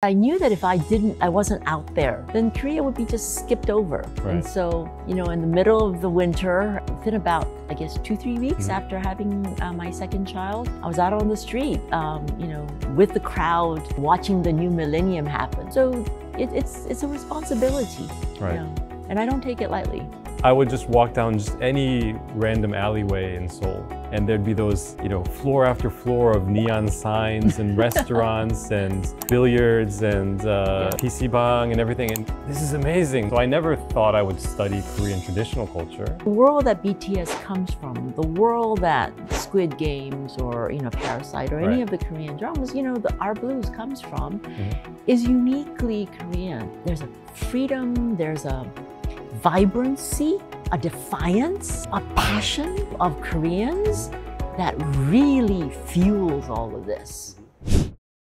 I knew that if I didn't, I wasn't out there, then Korea would be just skipped over. Right. And so, you know, in the middle of the winter, within about, I guess, two, three weeks Mhm. after having uh, my second child, I was out on the street, um, you know, with the crowd, watching the new millennium happen. So it, it's it's a responsibility, Right. you know, and I don't take it lightly. I would just walk down just any random alleyway in Seoul, and there'd be those, you know, floor after floor of neon signs and restaurants and billiards and uh, PC bang and everything. And this is amazing. So I never thought I would study Korean traditional culture. The world that BTS comes from, the world that Squid Games or you know Parasite or any Right. of the Korean dramas, you know, the Our Blues comes from, Mhm. is uniquely Korean. There's a freedom, there's a vibrancy, a defiance, a passion of Koreans that really fuels all of this.